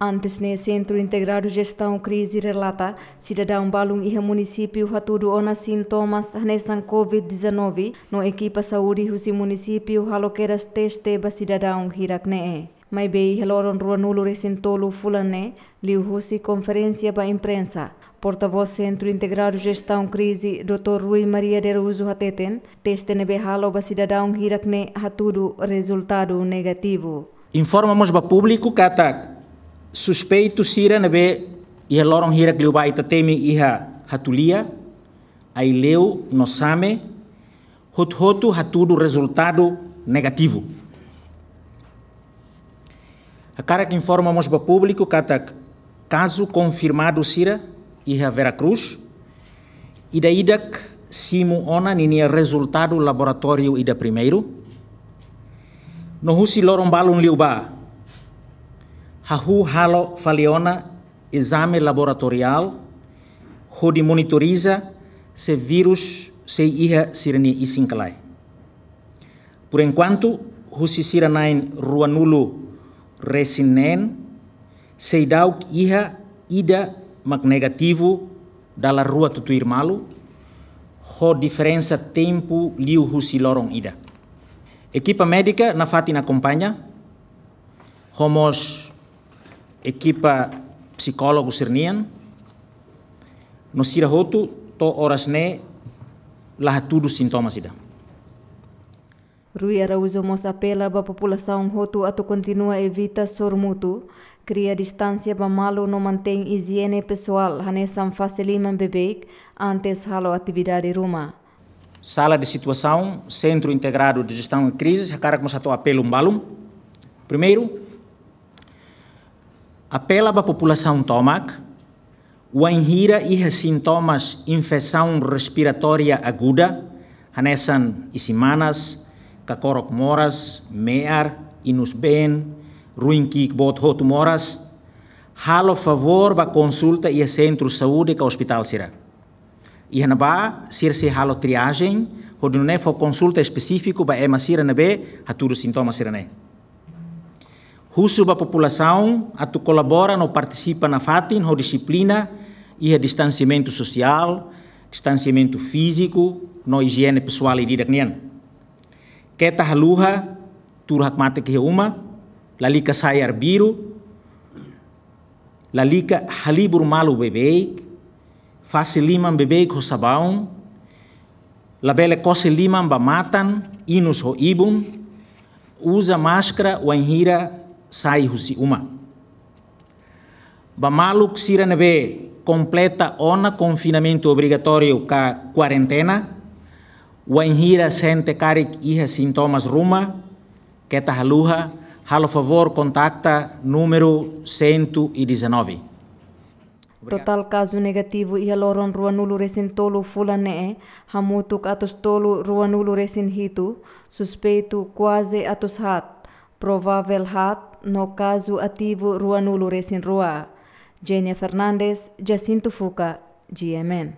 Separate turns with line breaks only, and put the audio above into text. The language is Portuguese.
Antes ne Centro Integrado Gestão Crise relata, cidadão balung iha município hatudo ona sintomas hanesan COVID-19 no equipa saúde husi município haloqueras teste ba cidadão hirak ne Mai bei heloron rua nulo resin tolo fulane, liu husi conferência ba imprensa. Porta-voz Centro Integrado Gestão Crise, Dr. Rui Maria de Ruzo Hateten, teste nebe halo ba cidadão hirak ne hatudo resultado negativo.
Informamos ba público kata suspeito sira nabe ia lorong hirak liu bai tatemi iha hatulia ai leu no same hot hotu hatudo resultado negativo a cara que informamos para público kata caso confirmado sira iha Veracruz ida idak simu ona nini resultado laboratório ida primeiro no husi lorong balun liu ba hahu halo faliona exame laboratorial hodi monitoriza se vírus se iha sirani isinkalai. Por enquanto, husi siranain ruanulu resinen se dauk iha ida mag negativo dala rua tutuir malu ho diferença tempo liu husi lorong ida. Equipa médica na fatina acompanha, homos equipa psicólogo sirnian no sira hotu to horas ne lah tudo sintomas ida
Rui Araújo mos apela ba população hotu ato continua evita sormutu, cria distância ba malo no mantém higiene pessoal hanesam faciliman bebek antes halo atividade ruma.
Sala de situação, Centro Integrado de Gestão de Crises, a cara que apelo um balum. Primeiro, apela para a população tomac, o enhira e sintomas infecção respiratória aguda, hanesan isimanas, kakorok moras, mear, inus ben, ruinkik bot hotu moras, halo favor ba consulta e centro saúde ka hospital sira. E ba sir se halo triagem, ne fo consulta específico ba ema sira na be, haturu sintomas sira ne. Husu a população, atu colabora no participa na fatin, no disciplina e a distanciamento social, distanciamento físico, no higiene pessoal e didak nian. Keta haluha, turhak mate ke uma, lalika sayar biru, lalika halibur malu bebeik, fase liman bebeik ho sabão, labele kose liman ba matan, inus ho ibun, usa máscara o enhira sai husi uma. Bamaluk sira nebe completa ona confinamento obrigatório ka quarentena, Wainhira sente karik iha sintomas ruma, keta haluha, halo favor contacta número 119.
Total caso negativo ia loron ruanulu resin tolu fulane, hamutuk atos tolu ruanulu resin hitu, suspeito quase atos hat, provável hat, no caso ativo Rua Nulo Resin Rua. Gênia Fernandes, Jacinto Fuca, GMN.